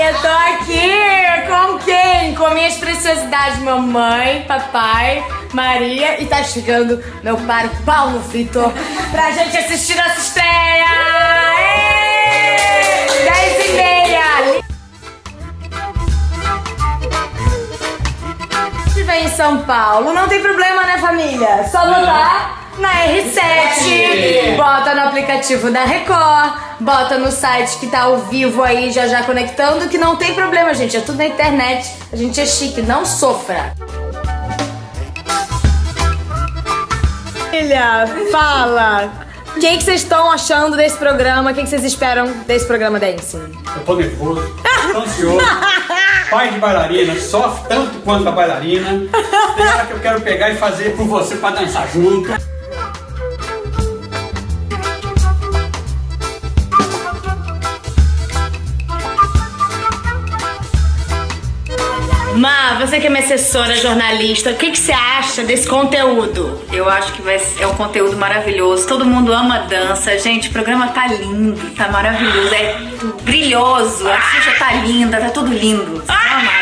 Eu tô aqui com quem? Com minhas preciosidades, mamãe, papai, Maria e tá chegando meu paro Paulo Vitor pra gente assistir nossa estreia! Ei! Dez e meia! estiver em São Paulo, não tem problema, né, família? Só botar na R7 aplicativo da Record, bota no site que tá ao vivo aí, já já conectando, que não tem problema, gente. É tudo na internet. A gente é chique, não sofra. Filha, fala. O que vocês estão achando desse programa? O que que vocês esperam desse programa Dancing? Eu tô nervoso, tô ansioso. Pai de bailarina, sofre tanto quanto a bailarina. Tem hora que eu quero pegar e fazer por você pra dançar junto. Ma, você que é minha assessora, jornalista, o que, que você acha desse conteúdo? Eu acho que vai é um conteúdo maravilhoso. Todo mundo ama dança. Gente, o programa tá lindo, tá maravilhoso. É brilhoso. A Xuxa tá linda, tá tudo lindo. Vocês vão amar.